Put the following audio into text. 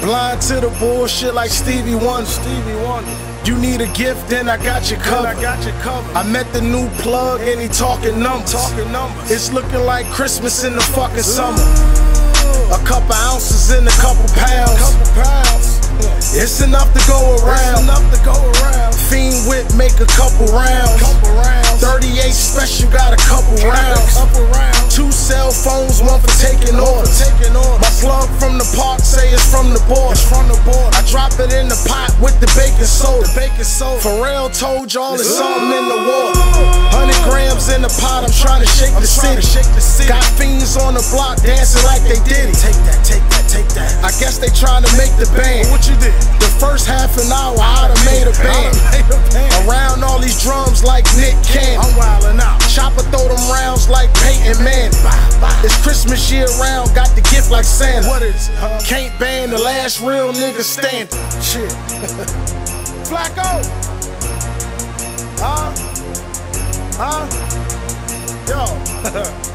Blind to the bullshit like Stevie Wonder. Stevie Wonder. You need a gift, then I got you covered. I got you covered. I met the new plug and he talking numbers. Talking numbers. It's looking like Christmas in the fucking summer. A couple ounces and a couple pounds. couple pounds. It's enough to go It's around. enough to go around. Fiend whip make a couple rounds. Couple rounds. 38 special from the park say it's from the board. It's from the board. I drop it in the pot with the baking soda. Baking soda. Pharrell told y'all it's something in the water. Hundred grams in the pot, I'm trying to shake I'm the city. to shake the city. Got fiends on the block dancing like they did it. Take that, take that, take that. I guess they trying to make the band. What you did? The first half an hour, I'd have made a band. I done made a band. Around all these drums like Nick Cannon. I'm wildin' out. Chopper throw them rounds like Peyton Manning. Christmas year round, got the gift like Santa. What is it, huh? Can't ban the last real nigga standing. Shit. Flacco. Huh? Huh? Yo.